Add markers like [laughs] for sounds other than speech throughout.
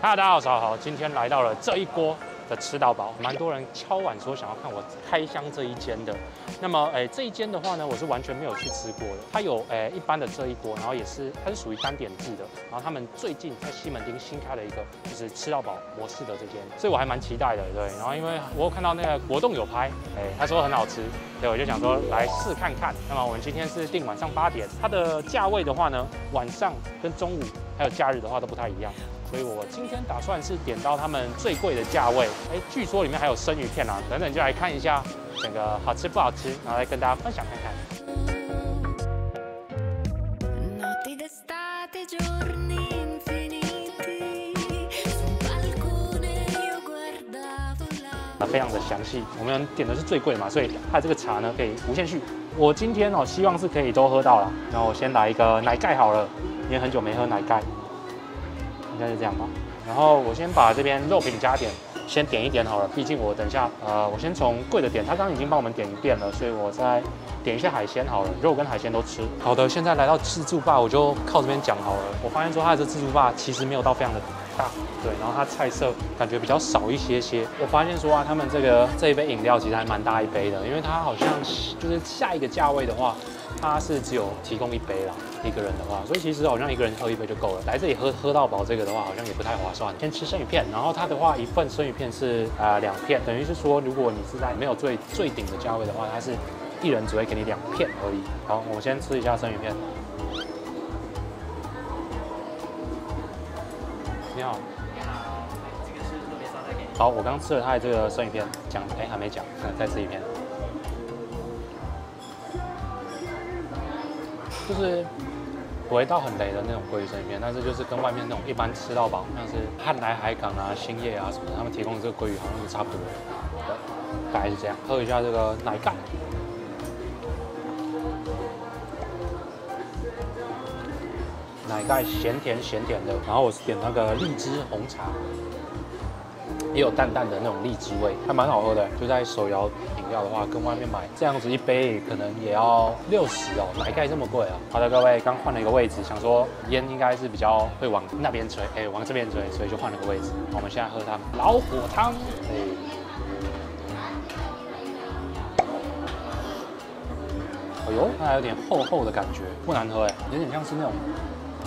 哈，大家好，早上好，今天来到了这一锅的吃到饱，蛮多人敲碗说想要看我开箱这一间的。那么，哎，这一间的话呢，我是完全没有去吃过的。它有哎一般的这一锅，然后也是它是属于单点制的。然后他们最近在西门町新开了一个就是吃到饱模式的这间，所以我还蛮期待的，对。然后因为我有看到那个国栋有拍，哎，他说很好吃，对，我就想说来试看看。那么我们今天是定晚上八点，它的价位的话呢，晚上跟中午还有假日的话都不太一样。所以我今天打算是点到他们最贵的价位，哎，据说里面还有生鱼片啊，等等就来看一下整个好吃不好吃，然后来跟大家分享看看。啊，非常的详细，我们点的是最贵嘛，所以它这个茶呢可以无限续。我今天哦，希望是可以都喝到了，然后我先来一个奶盖好了，因为很久没喝奶盖。应该是这样吧，然后我先把这边肉品加点，先点一点好了，毕竟我等下，呃，我先从贵的点，他刚刚已经帮我们点一遍了，所以我再点一些海鲜好了，肉跟海鲜都吃。好的，现在来到自助吧，我就靠这边讲好了。我发现说它的自助吧其实没有到非常的大，对，然后它菜色感觉比较少一些些。我发现说啊，他们这个这一杯饮料其实还蛮大一杯的，因为它好像就是下一个价位的话。它是只有提供一杯啦，一个人的话，所以其实好像一个人喝一杯就够了。来这里喝喝到饱这个的话，好像也不太划算。先吃生鱼片，然后它的话一份生鱼片是啊两片，等于是说如果你是在没有最最顶的价位的话，它是一人只会给你两片而已。好，我先吃一下生鱼片。你好。你好。这个是特别招待给。好，我刚吃了他的这个生鱼片，讲哎还没讲，再吃一片。就是不会到很雷的那种鲑鱼生鱼片，但是就是跟外面那种一般吃到饱，像是汉来海港啊、兴业啊什么，他们提供的这个鲑鱼好像是差不多的，大概是这样。喝一下这个奶盖，奶盖咸甜咸甜的，然后我是点那个荔枝红茶。也有淡淡的那种荔枝味，还蛮好喝的。就在手摇饮料的话，跟外面买这样子一杯可能也要六十哦，奶盖这么贵啊！好的，各位刚换了一个位置，想说烟应该是比较会往那边吹，哎，往这边吹，所以就换了个位置。我们现在喝汤，老火汤，哎，哎呦，它有点厚厚的感觉，不难喝哎，有点像是那种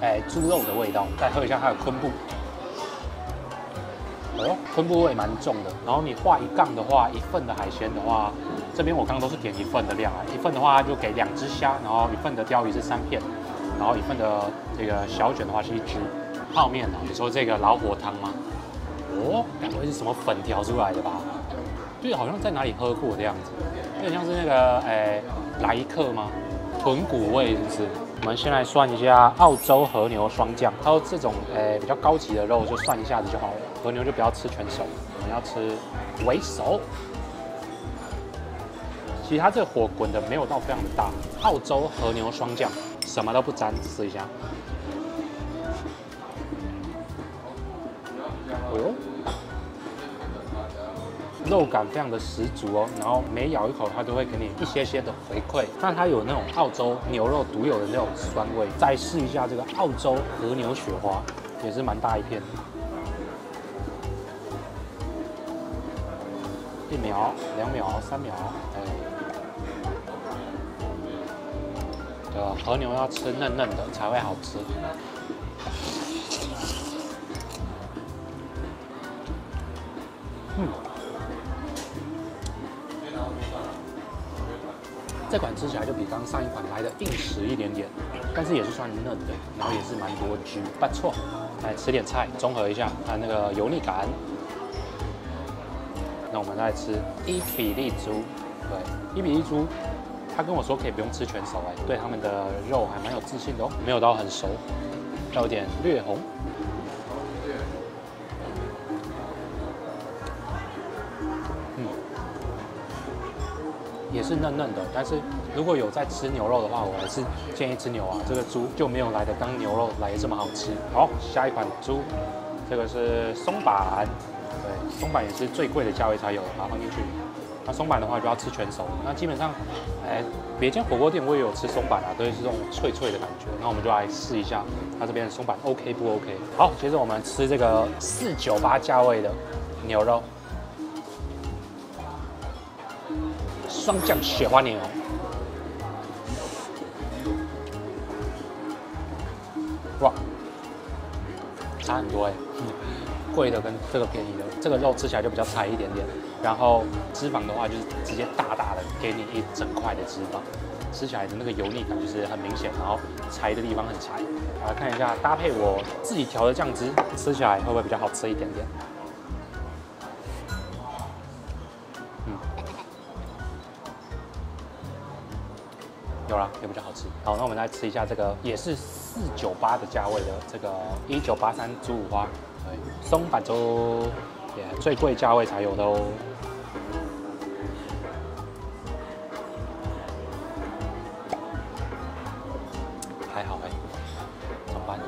哎猪肉的味道。再喝一下它的昆布。哦，昆布味蛮重的。然后你画一杠的话，一份的海鲜的话，这边我刚刚都是点一份的量啊。一份的话就给两只虾，然后一份的鲷鱼是三片，然后一份的这个小卷的话是一只。泡面呢？你说这个老火汤吗？哦，该不会是什么粉调出来的吧？对，好像在哪里喝过的样子，有点像是那个诶来客吗？豚骨味是不是？我们先来涮一下澳洲和牛双酱，它说这种诶比较高级的肉就涮一下子就好了。和牛就不要吃全熟，我们要吃微熟。其实它这个火滚的没有到非常的大。澳洲和牛双酱，什么都不沾，试一下。哦，肉感非常的十足哦，然后每咬一口它都会给你一些些的回馈。那它有那种澳洲牛肉独有的那种酸味。再试一下这个澳洲和牛雪花，也是蛮大一片的。一秒、两秒、三秒，哎，对吧？和牛要吃嫩嫩的才会好吃。这款吃起来就比刚上一款来的硬实一点点，但是也是算嫩的，然后也是蛮多汁，不错。来吃点菜，中和一下它那个油腻感。那我们再吃伊比利猪，对，伊比利猪，他跟我说可以不用吃全熟，哎，对他们的肉还蛮有自信的哦，没有到很熟，要有点略红，是嫩嫩的，但是如果有在吃牛肉的话，我还是建议吃牛啊，这个猪就没有来的当牛肉来的这么好吃。好，下一款猪，这个是松板。对松板也是最贵的价位才有，把它放进去。那松板的话就要吃全熟。那基本上，哎，别间火锅店我也有吃松板啊，都是这种脆脆的感觉。那我们就来试一下它这边的松板 OK 不 OK？好，接着我们吃这个四九八价位的牛肉，双酱雪花牛。哇，差很多哎，[laughs] 贵的跟这个便宜的，这个肉吃起来就比较柴一点点，然后脂肪的话就是直接大大的给你一整块的脂肪，吃起来的那个油腻感就是很明显，然后柴的地方很柴。来看一下搭配我自己调的酱汁，吃起来会不会比较好吃一点点？也比较好吃。好，那我们来吃一下这个，也是四九八的价位的这个一九八三猪五花，松板粥，也最贵价位才有的哦。还好哎，怎么办？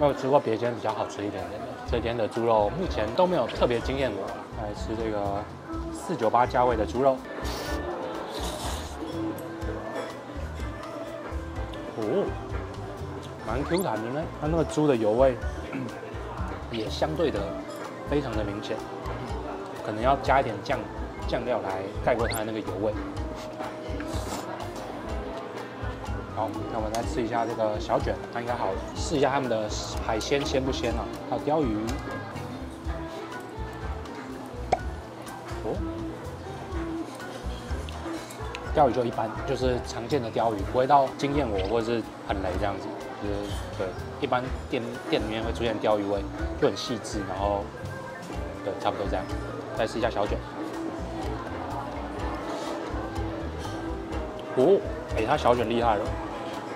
我有吃过别间比较好吃一点点的，这间的猪肉目前都没有特别惊艳我。来吃这个四九八价位的猪肉。哦，蛮 Q 弹的呢，它那个猪的油味也相对的非常的明显，可能要加一点酱酱料来盖过它的那个油味。好，那我们来吃一下这个小卷，它应该好试一下他们的海鲜鲜不鲜啊？还有鲷鱼。钓鱼就一般，就是常见的钓鱼，不会到惊艳我或者是很雷这样子。就是对，一般店店里面会出现钓鱼味，就很细致，然后对，差不多这样。再试一下小卷。哦，哎，它小卷厉害了，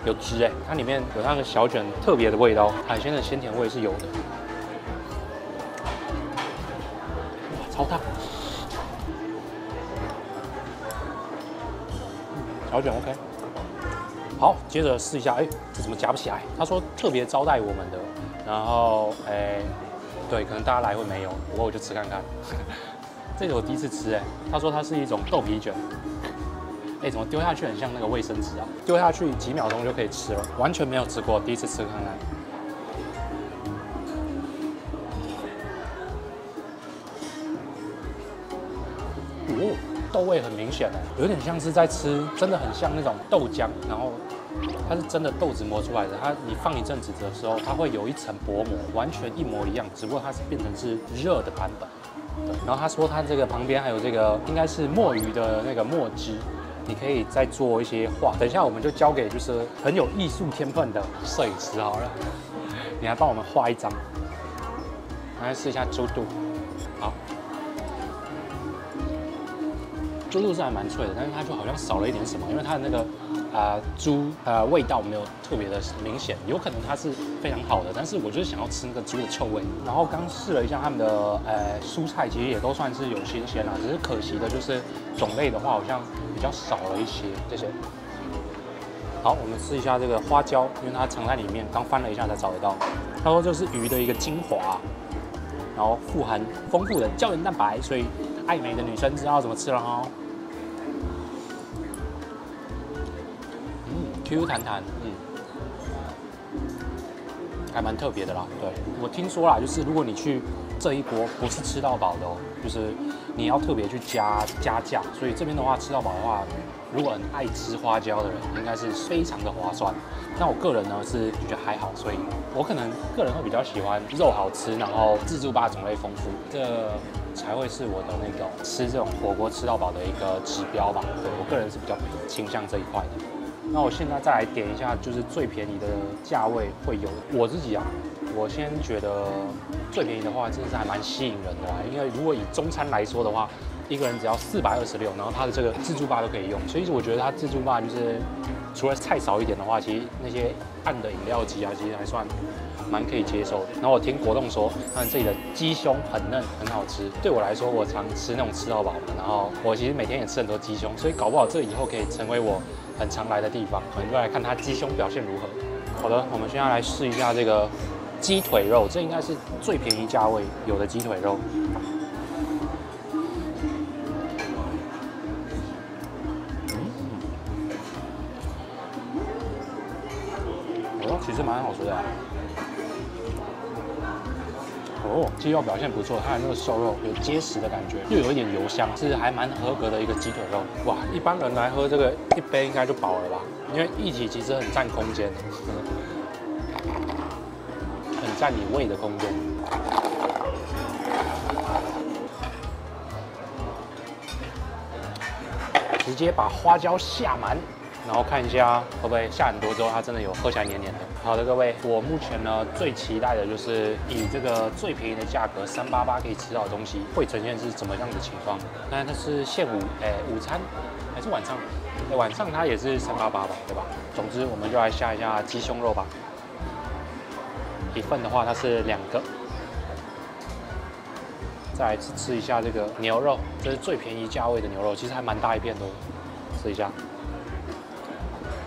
有汁哎，它里面有那个小卷特别的味道，海鲜的鲜甜味是有的。卷 OK，好，接着试一下，哎，这怎么夹不起来？他说特别招待我们的，然后，哎，对，可能大家来会没有，不过我就吃看看。[laughs] 这个我第一次吃，哎，他说它是一种豆皮卷，哎，怎么丢下去很像那个卫生纸啊？丢下去几秒钟就可以吃了，完全没有吃过，第一次吃看看。豆味很明显的，有点像是在吃，真的很像那种豆浆，然后它是真的豆子磨出来的。它你放一阵子的时候，它会有一层薄膜，完全一模一样，只不过它是变成是热的版本。然后他说他这个旁边还有这个应该是墨鱼的那个墨汁，你可以再做一些画。等一下我们就交给就是很有艺术天分的摄影师好了，你来帮我们画一张，来试一下猪肚，好。猪肉是还蛮脆的，但是它就好像少了一点什么，因为它的那个啊猪呃味道没有特别的明显，有可能它是非常好的，但是我就是想要吃那个猪的臭味。然后刚试了一下他们的呃蔬菜，其实也都算是有新鲜啦，只是可惜的就是种类的话好像比较少了一些。谢谢。好，我们试一下这个花椒，因为它藏在里面，刚翻了一下才找得到。他说这是鱼的一个精华，然后富含丰富的胶原蛋白，所以。爱美的女生知道怎么吃了哦。嗯，Q 弹弹，嗯，还蛮特别的啦。对我听说啦，就是如果你去这一锅不是吃到饱的哦，就是你要特别去加加价。所以这边的话吃到饱的话，如果很爱吃花椒的人，应该是非常的划算。那我个人呢是觉得还好，所以我可能个人会比较喜欢肉好吃，然后自助吧种类丰富。这才会是我的那个吃这种火锅吃到饱的一个指标吧。对我个人是比较倾向这一块的。那我现在再来点一下，就是最便宜的价位会有。我自己啊，我先觉得最便宜的话，真的是还蛮吸引人的。啊因为如果以中餐来说的话，一个人只要四百二十六，然后它的这个自助吧都可以用。所以我觉得它自助吧就是除了菜少一点的话，其实那些暗的饮料机啊，其实还算。蛮可以接受的。然后我听果冻说，他们这里的鸡胸很嫩，很好吃。对我来说，我常吃那种吃到饱的。然后我其实每天也吃很多鸡胸，所以搞不好这以后可以成为我很常来的地方。我们就来看它鸡胸表现如何。好的，我们现在来试一下这个鸡腿肉，这应该是最便宜价位有的鸡腿肉。蛮好吃的。哦，鸡肉表现不错，它的那个瘦肉有结实的感觉，又有一点油香，是还蛮合格的一个鸡腿肉。哇，一般人来喝这个一杯应该就饱了吧？因为一体其实很占空间，[laughs] 很占你胃的空间。直接把花椒下满，然后看一下会不会下很多之后，它真的有喝起来黏黏的。好的，各位，我目前呢最期待的就是以这个最便宜的价格三八八可以吃到的东西，会呈现是怎么样的情况？那它是现午，哎，午餐还是晚上？晚上它也是三八八吧，对吧？总之，我们就来下一下鸡胸肉吧。一份的话，它是两个。再来吃吃一下这个牛肉，这是最便宜价位的牛肉，其实还蛮大一片的，试一下。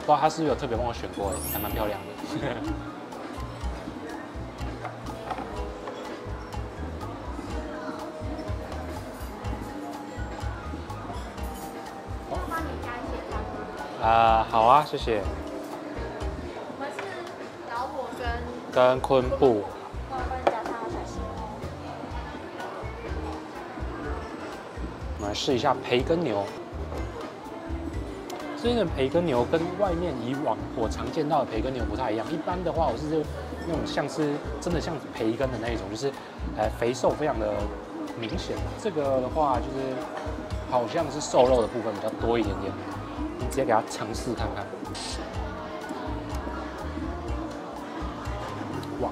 不知道他是不是有特别帮我选过，还蛮漂亮的。[laughs] 啊，好啊，谢谢。我们是老火跟跟昆布。试一下培根牛，这个培根牛跟外面以往我常见到的培根牛不太一样。一般的话，我是那种像是真的像培根的那一种，就是呃肥瘦非常的明显。这个的话就是好像是瘦肉的部分比较多一点点。你直接给它尝试看看。哇，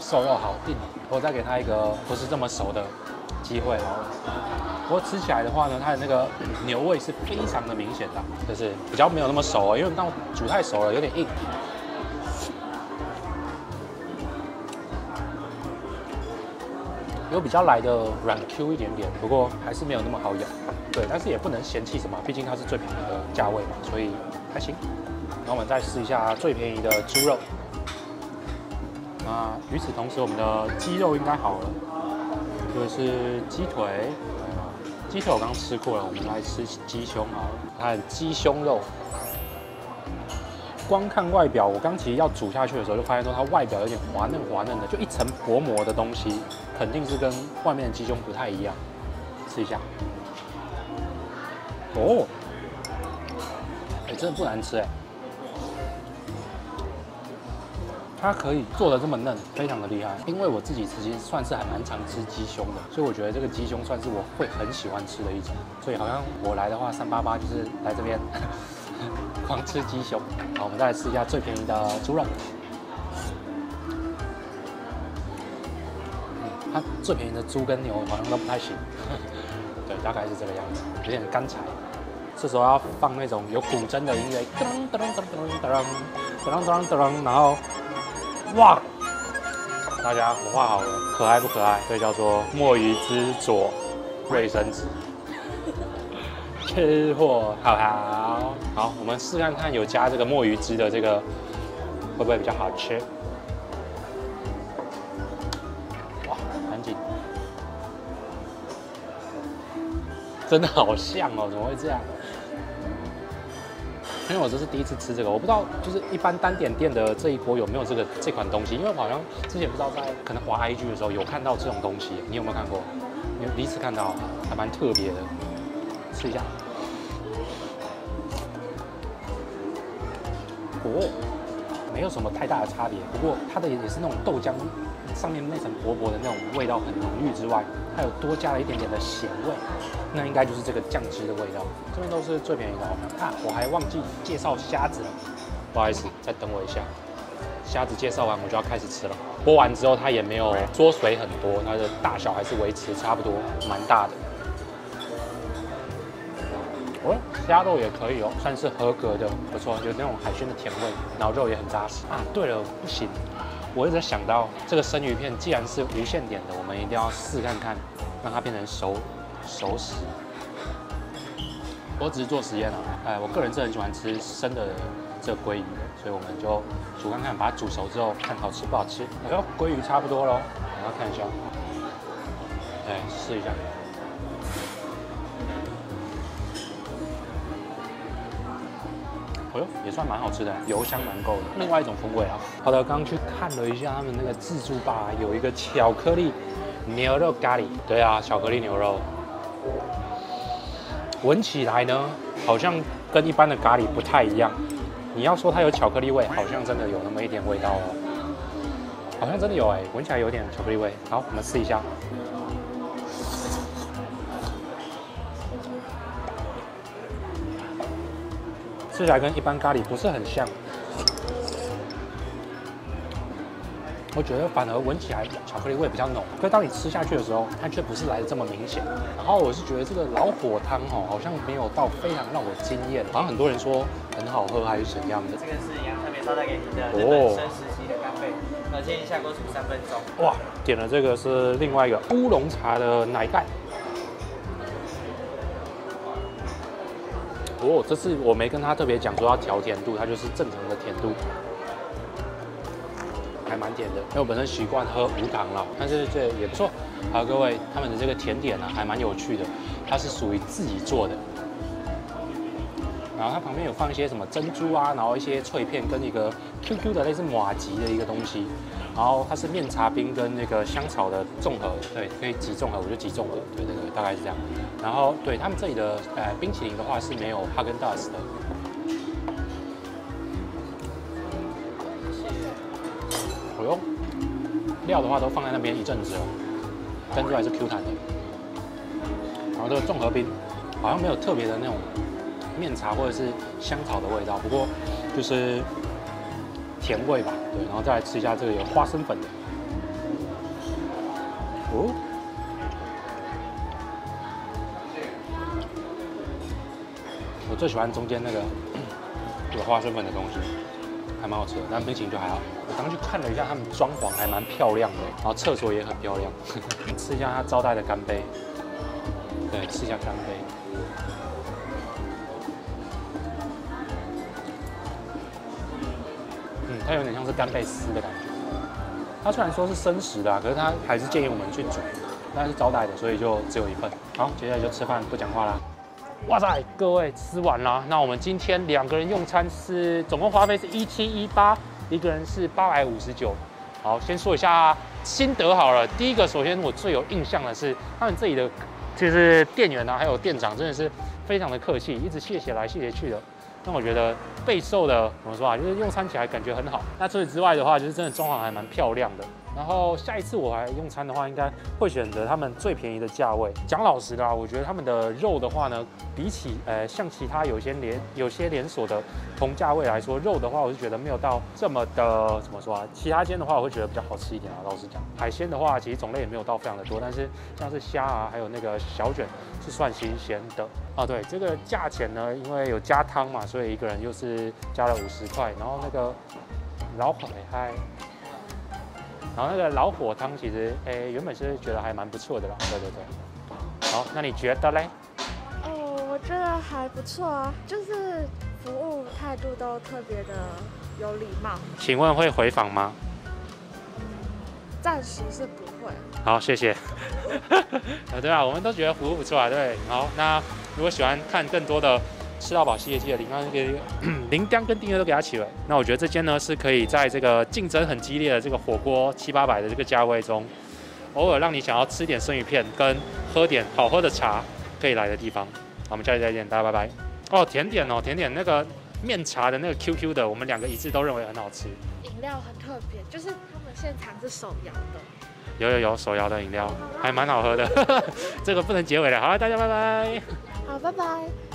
瘦肉好硬。我再给它一个不是这么熟的。机会哦，不过吃起来的话呢，它的那个牛味是非常的明显的，就是比较没有那么熟，因为刚煮太熟了，有点硬。有比较来的软 Q 一点点，不过还是没有那么好咬。对，但是也不能嫌弃什么，毕竟它是最便宜的价位嘛，所以还行。那我们再试一下最便宜的猪肉。那与此同时，我们的鸡肉应该好了。这个是鸡腿，鸡腿我刚吃过了，我们来吃鸡胸啊，看鸡胸肉。光看外表，我刚其实要煮下去的时候，就发现说它外表有点滑嫩滑嫩的，就一层薄膜的东西，肯定是跟外面的鸡胸不太一样。吃一下，哦，哎，真的不难吃哎。它可以做的这么嫩，非常的厉害。因为我自己其实算是还蛮常吃鸡胸的，所以我觉得这个鸡胸算是我会很喜欢吃的一种。所以好像我来的话，三八八就是来这边 [laughs] 狂吃鸡胸。好，我们再来吃一下最便宜的猪肉。它最便宜的猪跟牛好像都不太行。[laughs] 对，大概是这个样子，有点干柴。这时候要放那种有古筝的音乐，噔噔噔噔噔噔噔噔噔，然后。哇！大家我画好了，可爱不可爱？这叫做墨鱼之佐瑞生子，吃货好好好，我们试看看有加这个墨鱼汁的这个会不会比较好吃？哇，赶紧，真的好像哦，怎么会这样？因为我这是第一次吃这个，我不知道就是一般单点店的这一锅有没有这个这款东西，因为好像之前不知道在可能滑 IG 的时候有看到这种东西，你有没有看过？你第一次看到，还蛮特别的，吃一下。哦，没有什么太大的差别，不过它的也是那种豆浆上面那层薄薄的那种味道很浓郁之外。它有多加了一点点的咸味，那应该就是这个酱汁的味道。这边都是最便宜的哦。啊，我还忘记介绍虾子了，不好意思，再等我一下。虾子介绍完，我就要开始吃了。剥完之后，它也没有缩水很多，它的大小还是维持差不多，蛮大的。哦，虾肉也可以哦，算是合格的，不错，有那种海鲜的甜味，然后肉也很扎实啊。对了，不行。我一直在想到这个生鱼片，既然是无限点的，我们一定要试看看，让它变成熟熟食。我只是做实验啊，哎，我个人是很喜欢吃生的这鲑鱼，所以我们就煮看看，把它煮熟之后看好吃不好吃。哎呦，鲑鱼差不多喽，我要看一下，哎，试一下，也算蛮好吃的，油香蛮够的，另外一种风味啊。好的，刚刚去看了一下他们那个自助吧，有一个巧克力牛肉咖喱，对啊，巧克力牛肉，闻起来呢，好像跟一般的咖喱不太一样。你要说它有巧克力味，好像真的有那么一点味道哦。好像真的有哎，闻起来有点巧克力味。好，我们试一下。吃起来跟一般咖喱不是很像，我觉得反而闻起来巧克力味比较浓，可当你吃下去的时候，它却不是来的这么明显。然后我是觉得这个老火汤哦，好像没有到非常让我惊艳，好像很多人说很好喝还是怎样的。这个是一样特别招待给您的日本生时期的干贝，那建议下锅煮三分钟。哇，点了这个是另外一个乌龙茶的奶盖。哦，这次我没跟他特别讲说要调甜度，它就是正常的甜度，还蛮甜的。因为我本身习惯喝无糖了，但是这也不错。好，各位，他们的这个甜点呢还蛮有趣的，它是属于自己做的。然后它旁边有放一些什么珍珠啊，然后一些脆片跟一个 QQ 的类似马吉的一个东西。然后它是面茶冰跟那个香草的综合，对，可以集综合，我就集综合，对对对，大概是这样。然后对他们这里的呃冰淇淋的话是没有哈根达斯的。哦哟，料的话都放在那边一阵子了，珍珠还是 Q 弹的。然后这个综合冰好像没有特别的那种面茶或者是香草的味道，不过就是。甜味吧，对，然后再来吃一下这个有花生粉的。哦，我最喜欢中间那个有花生粉的东西，还蛮好吃的。但冰淇淋就还好。我刚去看了一下，他们装潢还蛮漂亮的，然后厕所也很漂亮。[laughs] 吃一下他招待的干杯，对，吃一下干杯。它有点像是干贝丝的感觉。它虽然说是生食的，可是它还是建议我们去煮。但是招待的，所以就只有一份。好，接下来就吃饭，不讲话啦。哇塞，各位吃完了。那我们今天两个人用餐是总共花费是一七一八，一个人是八百五十九。好，先说一下心得好了。第一个，首先我最有印象的是他们这里的，就是店员啊，还有店长真的是非常的客气，一直谢谢来谢谢去的。那我觉得备受的怎么说啊，就是用餐起来感觉很好。那除此之外的话，就是真的装潢还蛮漂亮的。然后下一次我来用餐的话，应该会选择他们最便宜的价位。讲老实的啊，我觉得他们的肉的话呢，比起呃像其他有些连有些连锁的同价位来说，肉的话我是觉得没有到这么的怎么说啊？其他间的话我会觉得比较好吃一点啊。老实讲，海鲜的话其实种类也没有到非常的多，但是像是虾啊，还有那个小卷是算新鲜的啊。对，这个价钱呢，因为有加汤嘛，所以一个人又是加了五十块。然后那个老海嗨。然后那个老火汤其实，诶，原本是觉得还蛮不错的啦。对对对。好，那你觉得嘞？哦，我觉得还不错啊，就是服务态度都特别的有礼貌。请问会回访吗？暂时是不会。好，谢谢。[laughs] 啊，对啊，我们都觉得服务不错啊，对。好，那如果喜欢看更多的。吃到饱系列记得铃铛给铃铛跟订阅都给他起了。那我觉得这间呢是可以在这个竞争很激烈的这个火锅七八百的这个价位中，偶尔让你想要吃点生鱼片跟喝点好喝的茶可以来的地方。好，我们下期再见，大家拜拜。哦，甜点哦，甜点那个面茶的那个 QQ 的，我们两个一致都认为很好吃。饮料很特别，就是他们现场是手摇的。有有有手摇的饮料，还蛮好喝的。[laughs] 这个不能结尾了，好了，大家拜拜。好，拜拜。